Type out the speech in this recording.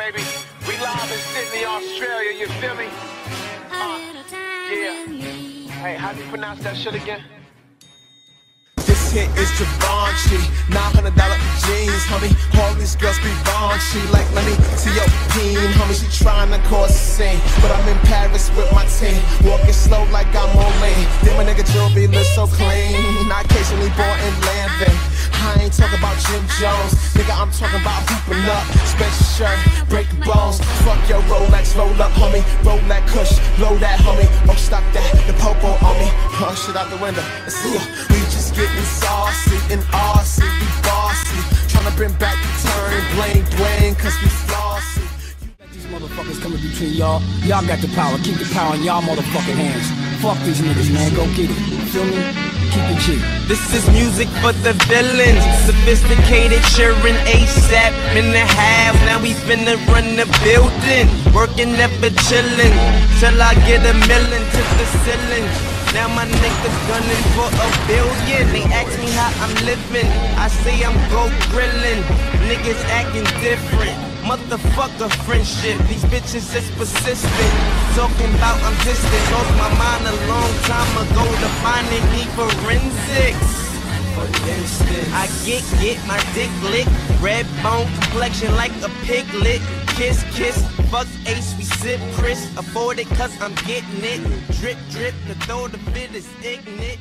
baby. We live in Sydney, Australia, you feel me? Uh, yeah. Hey, how do you pronounce that shit again? This hit is Givenchy, $900 jeans, homie. All these girls be raunchy, like let me see your peen, homie. She trying to cause a scene, but I'm in Paris with my team, walking slow like I'm on lane. Then my nigga Joe be look so clean. I occasionally born in I'm talking about hooping up, special shirt, break bones. Fuck your Rolex, roll up, homie. Roll that Kush, blow that, homie. Don't stop that, the popo on me. Oh, shit out the window. See ya. We just getting saucy and RC, we bossy. Tryna bring back the turn, blame Dwayne, cause we flossy. These motherfuckers coming between y'all. Y'all got the power. Keep the power in y'all motherfucking hands. Fuck these niggas, man. Go get it. Feel me? Keep it. This is music for the villains. Sophisticated, cheering ASAP in the half. Now we finna run the building. Working, never chilling. Till I get a million to the ceiling. Now my niggas gunning for a billion. They ask me how I'm living. I say I'm go grilling. Niggas acting different. Motherfucker friendship. These bitches is persistent. Talking about I'm distant. Lost my mind a long time ago to finding me forensics. For I get get my dick licked, red bone complexion like a piglet. Kiss kiss, fuck ace, we sip Chris. Afford it cause I'm getting it. Drip drip, the throw the bit is ignorant.